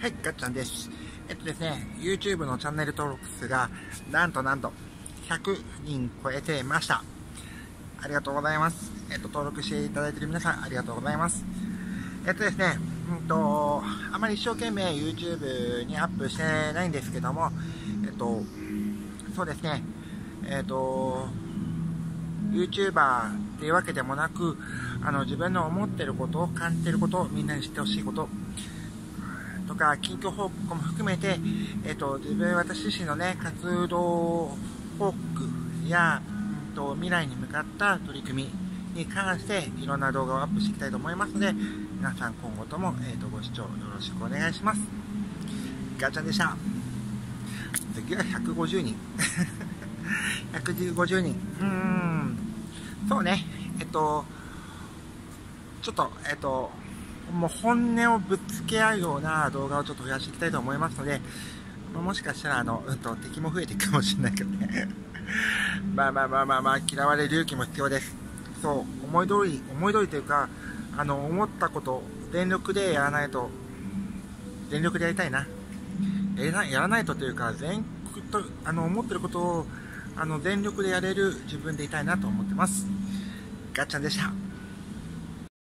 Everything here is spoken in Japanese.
はい、ガッチャンです。えっとですね、YouTube のチャンネル登録数が、なんとなんと、100人超えてました。ありがとうございます。えっと、登録していただいている皆さん、ありがとうございます。えっとですね、うんと、あまり一生懸命 YouTube にアップしてないんですけども、えっと、そうですね、えっと、YouTuber っていうわけでもなく、あの、自分の思ってること、感じてること、みんなに知ってほしいこと、とか、近況報告も含めて、えっ、と、自分、私自身のね、活動報告や、うんと、未来に向かった取り組みに関して、いろんな動画をアップしていきたいと思いますので、皆さん今後とも、えっ、ー、と、ご視聴よろしくお願いします。ガチャでした。次は150人。150人。うーん。そうね。えっと、ちょっと、えっと、もう本音をぶつけ合うような動画をちょっと増やしていきたいと思いますので、まもしかしたら、あの、うんと、敵も増えていくかもしれないけどね。まあまあまあまあまあ、嫌われる勇気も必要です。そう、思い通り、思い通りというか、あの、思ったこと、全力でやらないと、全力でやりたいな。やらやらないとというか、全と、あの、思ってることを、あの、全力でやれる自分でいたいなと思ってます。ガッチャンでした。